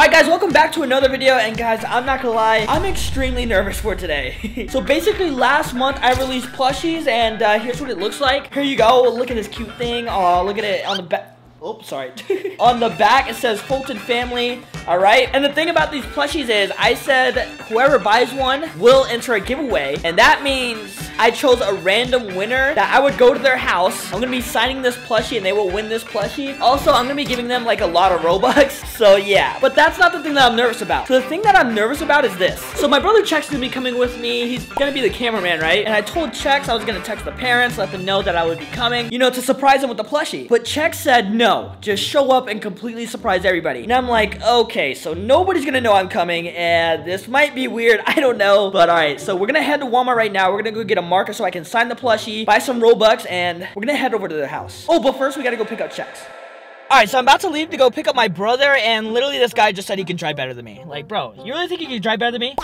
Alright guys, welcome back to another video, and guys, I'm not gonna lie, I'm extremely nervous for today. so basically, last month, I released plushies, and uh, here's what it looks like. Here you go, look at this cute thing. Oh, look at it on the back. Oops, sorry. On the back, it says Foltyn Family. All right. And the thing about these plushies is I said whoever buys one will enter a giveaway. And that means I chose a random winner that I would go to their house. I'm to be signing this plushie and they will win this plushie. Also, I'm to be giving them like a lot of Robux. So yeah, but that's not the thing that I'm nervous about. So the thing that I'm nervous about is this. So my brother Chex is to be coming with me. He's to be the cameraman, right? And I told Chex I was to text the parents, let them know that I would be coming, you know, to surprise them with the plushie. But Chex said no just show up and completely surprise everybody. And I'm like, okay, so nobody's gonna know I'm coming, and this might be weird, I don't know. But alright, so we're gonna head to Walmart right now. We're gonna go get a marker so I can sign the plushie, buy some Robux, and we're gonna head over to the house. Oh, but first we gotta go pick up checks. Alright, so I'm about to leave to go pick up my brother, and literally this guy just said he can drive better than me. Like, bro, you really think you can drive better than me?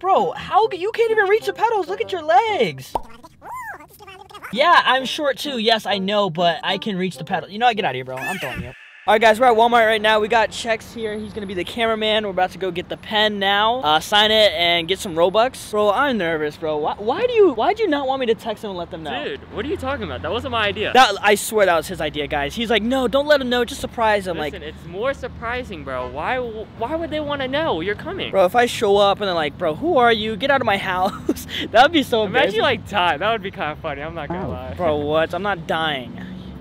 Bro, how you can't even reach the pedals? Look at your legs. Yeah, I'm short too. Yes, I know, but I can reach the pedal. You know what? Get out of here, bro. I'm throwing you. All right, guys, we're at Walmart right now. We got Chex here. He's going to be the cameraman. We're about to go get the pen now, uh, sign it, and get some Robux. Bro, I'm nervous, bro. Why, why do you why do you not want me to text him and let them know? Dude, what are you talking about? That wasn't my idea. That I swear that was his idea, guys. He's like, no, don't let him know. Just surprise him. Listen, like, it's more surprising, bro. Why why would they want to know you're coming? Bro, if I show up and they're like, bro, who are you? Get out of my house. that would be so Imagine you like die. That would be kind of funny. I'm not gonna oh, lie. Bro, what? I'm not dying.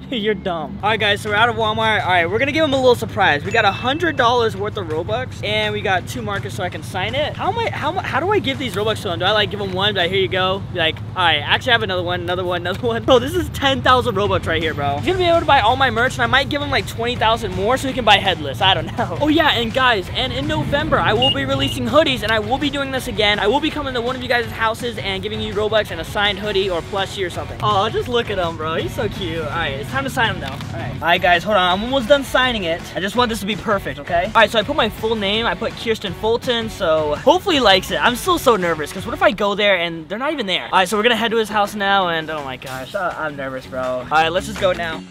You're dumb. All right, guys, so we're out of Walmart. All right, we're gonna give him a little surprise. We got a $100 worth of Robux, and we got two markers so I can sign it. How am I, how, how do I give these Robux to him? Do I like give him one, be like, here you go? Be like, all right, actually I have another one, another one, another one. Bro, this is 10,000 Robux right here, bro. He's gonna be able to buy all my merch, and I might give him like 20,000 more so he can buy headless. I don't know. Oh yeah, and guys, and in November, I will be releasing hoodies, and I will be doing this again. I will be coming to one of you guys' houses and giving you Robux and a signed hoodie or plushie or something. Oh, just look at him, bro. He's so cute. All right, it's time to sign him though. Alright. Alright guys, hold on. I'm almost done signing it. I just want this to be perfect, okay? Alright, so I put my full name. I put Kearsten Foltyn, so hopefully he likes it. I'm still so nervous, because what if I go there and they're not even there? Alright, so we're gonna head to his house now, and oh my gosh, I'm nervous, bro. Alright, let's just go now.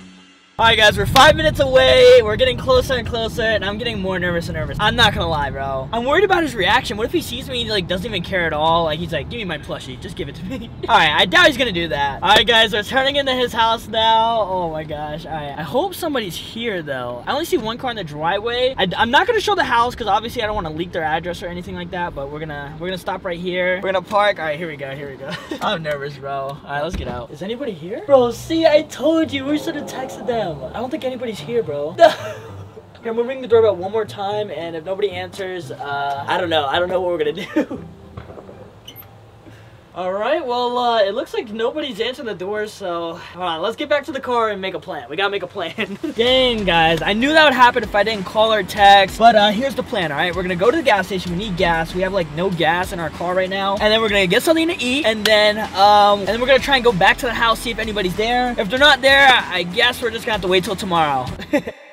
Alright guys, we're five minutes away. We're getting closer and closer, and I'm getting more nervous and nervous. I'm not gonna lie, bro. I'm worried about his reaction. What if he sees me and he like doesn't even care at all? Like he's like, give me my plushie, just give it to me. Alright, I doubt he's gonna do that. Alright guys, we're turning into his house now. Oh my gosh. Alright, I hope somebody's here though. I only see one car in the driveway. I, am not gonna show the house because obviously I don't want to leak their address or anything like that, but we're gonna we're gonna stop right here. We're gonna park. Alright, here we go, here we go. I'm nervous, bro. Alright, let's get out. Is anybody here? Bro, see, I told you, we should have texted them. I don't think anybody's here, bro. I'm gonna ring the doorbell one more time, and if nobody answers, uh, I don't know. I don't know what we're gonna do. Alright, well, uh, it looks like nobody's answering the door, so hold on, let's get back to the car and make a plan. We gotta make a plan. Dang, guys, I knew that would happen if I didn't call or text, but uh, here's the plan, alright? We're gonna go to the gas station, we need gas, we have like no gas in our car right now, and then we're gonna get something to eat, and then, um, and then we're gonna try and go back to the house, see if anybody's there. If they're not there, I guess we're just gonna have to wait till tomorrow.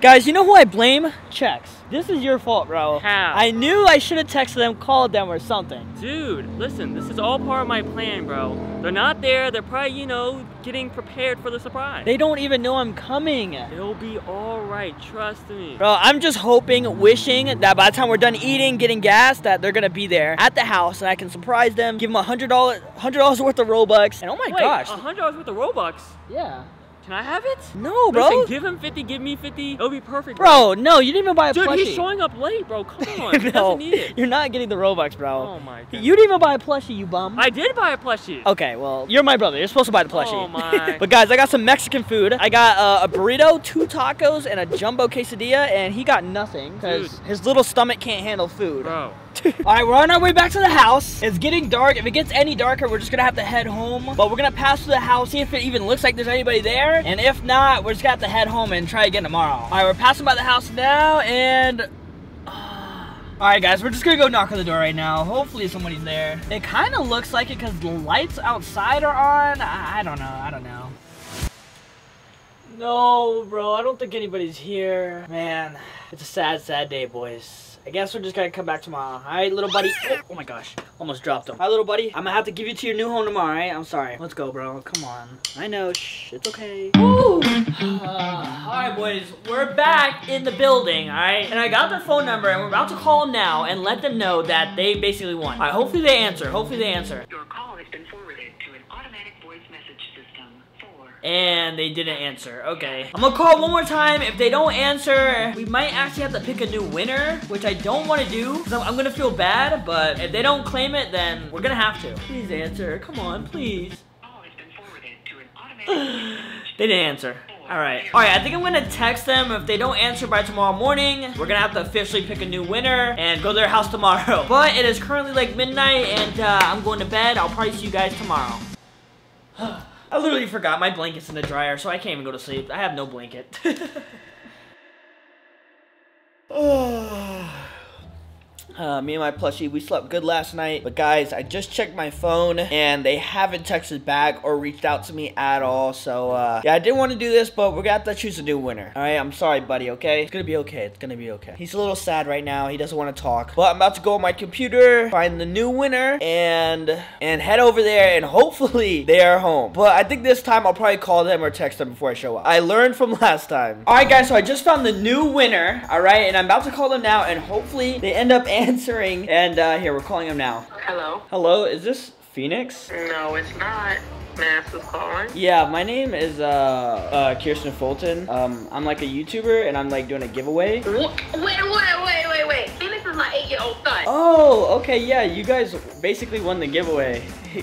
Guys, you know who I blame? Checks. This is your fault, bro. How? I knew I should have texted them, called them, or something. Dude, listen, this is all part of my plan, bro. They're not there. They're probably, you know, getting prepared for the surprise. They don't even know I'm coming. It'll be all right. Trust me. Bro, I'm just hoping, wishing that by the time we're done eating, getting gas, that they're going to be there at the house and I can surprise them, give them a $100, $100 worth of Robux. And oh my Wait, gosh. $100 worth of Robux? Yeah. Can I have it? No, bro. Listen, give him 50, give me 50. It'll be perfect. Bro, bro no, you didn't even buy a Dude, plushie. he's showing up late, bro. Come on. no, You're not getting the Robux, bro. Oh my god. You didn't even buy a plushie, you bum. I did buy a plushie. Okay, well, you're my brother. You're supposed to buy the plushie. Oh my. but guys, I got some Mexican food. I got uh, a burrito, two tacos, and a jumbo quesadilla, and he got nothing because his little stomach can't handle food. Bro. All right, we're on our way back to the house. It's getting dark. If it gets any darker, we're just gonna have to head home. But we're gonna pass through the house, see if it even looks like there's anybody there. And if not, we're just gonna have to head home and try again tomorrow. All right, we're passing by the house now, and... All right, guys, we're just gonna go knock on the door right now. Hopefully somebody's there. It kind of looks like it because the lights outside are on. I, I don't know, I don't know. No, bro, I don't think anybody's here. Man, it's a sad, sad day, boys. I guess we're just gonna come back tomorrow. All right, little buddy. Oh, oh my gosh, almost dropped him. Hi, little buddy. I'm gonna have to give you to your new home tomorrow. All right? I'm sorry. Let's go, bro. Come on. I know. Shh. It's okay. Woo! Uh, all right, boys. We're back in the building. All right, and I got their phone number, and we're about to call them now and let them know that they basically won. All right. Hopefully they answer. Hopefully they answer. Your call has been forwarded And they didn't answer. Okay. I'm gonna call one more time. If they don't answer, we might actually have to pick a new winner, which I don't want to do because I'm, I'm gonna feel bad. But if they don't claim it, then we're gonna have to. Please answer. Come on, please. They didn't answer. Alright. Alright, I think I'm gonna text them. If they don't answer by tomorrow morning, we're gonna have to officially pick a new winner and go to their house tomorrow. But it is currently like midnight and uh, I'm going to bed. I'll probably see you guys tomorrow. I literally forgot my blanket's in the dryer, so I can't even go to sleep. I have no blanket. Uh, me and my plushie, we slept good last night. But guys, I just checked my phone and they haven't texted back or reached out to me at all. So uh, yeah, I didn't want to do this, but we're gonna have to choose a new winner. All right, I'm sorry, buddy. Okay, it's gonna be okay. It's gonna be okay. He's a little sad right now. He doesn't want to talk. But I'm about to go on my computer, find the new winner, and and head over there and hopefully they are home. But I think this time I'll probably call them or text them before I show up. I learned from last time. All right, guys. So I just found the new winner. All right, and I'm about to call them now, and hopefully they end up answering. And uh, here we're calling him now. Hello? Hello, is this Phoenix? No, it's not. Mass is calling. Yeah, my name is uh, uh, Kearsten Foltyn. Um, I'm like a YouTuber and I'm like doing a giveaway. Wait, wait, wait, wait, wait. Phoenix is my eight-year-old son. Oh, okay, yeah, you guys basically won the giveaway.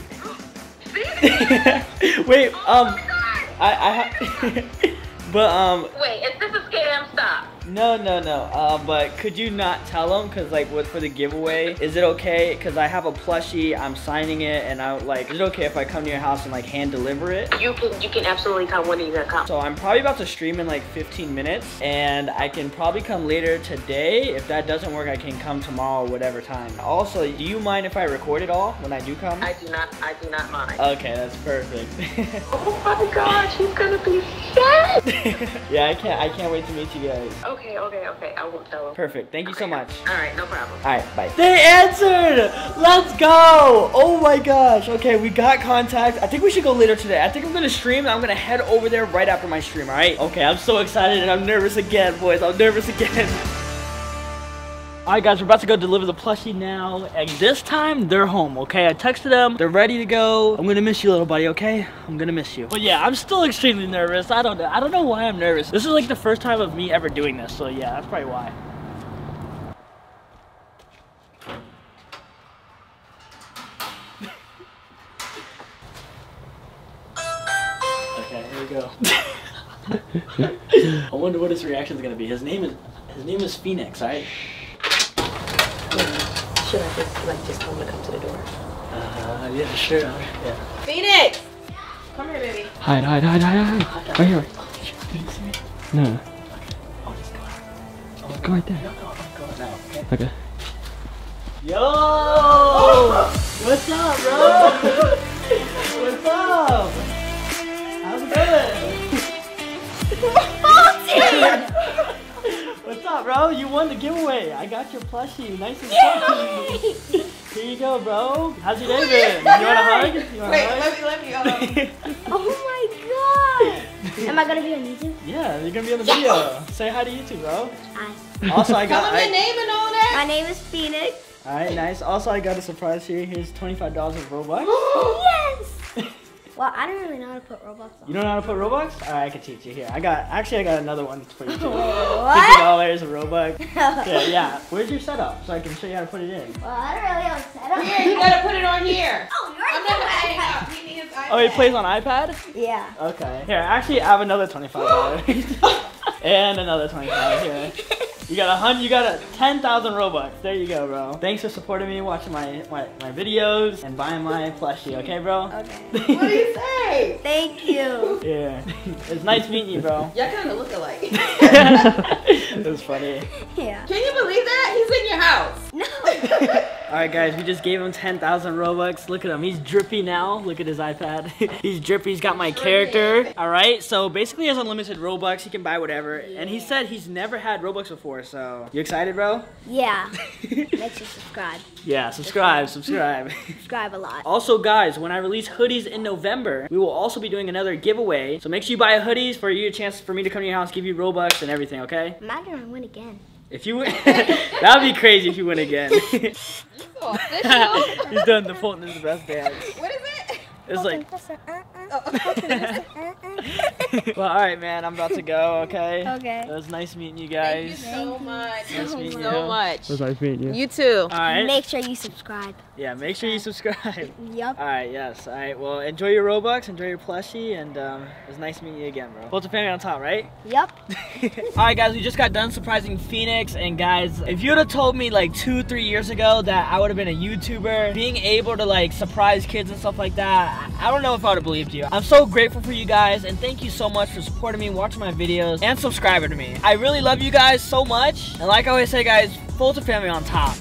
Wait, oh um, my god. I, I, but um, Wait, is this a scam? Stop. No, no, no. Uh, but could you not tell them? Cause like, what for the giveaway? Is it okay? Cause I have a plushie. I'm signing it, and I like. Is it okay if I come to your house and like hand deliver it? You can you can absolutely come when you gonna come. So I'm probably about to stream in like 15 minutes, and I can probably come later today. If that doesn't work, I can come tomorrow, whatever time. Also, do you mind if I record it all when I do come? I do not I do not mind. Okay, that's perfect. oh my gosh, he's gonna be sad. yeah, I can't. I can't wait to meet you guys. okay, okay, okay. I won't tell him. Perfect. Thank you so much. All right, no problem. All right, bye. They answered. Let's go. Oh my gosh. Okay, we got contact. I think we should go later today. I think I'm gonna stream. and I'm gonna head over there right after my stream. All right. Okay, I'm so excited and I'm nervous again, boys. I'm nervous again. Alright guys, we're about to go deliver the plushie now, and this time they're home, okay? I texted them, they're ready to go. I'm gonna miss you, little buddy, okay? I'm gonna miss you. But yeah, I'm still extremely nervous. I don't know. I don't know why I'm nervous. This is like the first time of me ever doing this, so yeah, that's probably why. Okay, here we go. I wonder what his reaction is gonna be. His name is his name is Phoenix, right? Should I just like just tell him to come to the door? Uh, yeah, sure. Yeah. Phoenix! Come here, baby. Hide, hide, hide, hide, hide. Right here. Did you see me? No. Oh, just go. Oh, Go right there. no, no, I'm going now. Okay. Okay. Yo! What's up, bro? What's up? How's it going? What's up, bro? You won the giveaway. I got your plushie. Nice and fluffy. Here you go, bro. How's your day been? You want a hug? You want a Wait, hug? let me, let me, um, Oh my god! Am I gonna be on YouTube? Yeah, you're gonna be on the video. Say hi to YouTube, bro. Hi. Also, I tell got. them I, the name and all that. My name is Phoenix. all right, nice. Also, I got a surprise here. Here's twenty-five dollars of Robux. yes! well, I don't really know how to put Roblox on. You don't know how to put Robux? All right, I can teach you. Here, I got. Actually, I got another one for you too. What? Dollars of Robux. Yeah, yeah. Where's your setup so I can show you how to put it in? Well, I don't really have a setup. Here, you gotta put it on here. Oh, you're I'm right. never setting up. He needs Oh, he plays on iPad. Yeah. Okay. Here, actually, I have another twenty-five dollars and another twenty-five. Here. You got a hundred. You got a ten thousand Robux. There you go, bro. Thanks for supporting me, watching my, my my videos, and buying my plushie. Okay, bro. Okay. What do you say? Thank you. Yeah. It's nice meeting you, bro. Y'all kind of look alike. It was funny. Yeah. Can you believe that? He's in your house. No. All right, guys, we just gave him 10,000 Robux. Look at him. He's drippy now. Look at his iPad. he's drippy. He's got my character. All right, so basically he has unlimited Robux. He can buy whatever. And he said he's never had Robux before, so you excited, bro? Yeah. Make sure to subscribe. yeah, subscribe, subscribe. Subscribe a lot. Also, guys, when I release hoodies in November, we will also be doing another giveaway. So make sure you buy hoodies for you a chance for me to come to your house, give you Robux and everything, okay? Imagine I win again. If you win, that would be crazy if you win again. He's done the Foltyn is the best dance. What is it? It's like, oh, well, all right, man. I'm about to go. Okay. Okay. It was nice meeting you guys. Thank you so much. Nice meeting you. So much. It was nice meeting you. You too. All right. Make sure you subscribe. yeah. Make sure you subscribe. Yup. All right. Yes. All right. Well, enjoy your Robux. Enjoy your plushie, and um, it was nice meeting you again, bro. Foltyn family on top, right? Yup. All right, guys, we just got done surprising Phoenix, and guys, if you would have told me like two, three years ago that I would have been a YouTuber, being able to like surprise kids and stuff like that, I I don't know if I would have believed you. I'm so grateful for you guys, and thank you so much for supporting me, watching my videos, and subscribing to me. I really love you guys so much, and like I always say, guys, Foltyn family on top.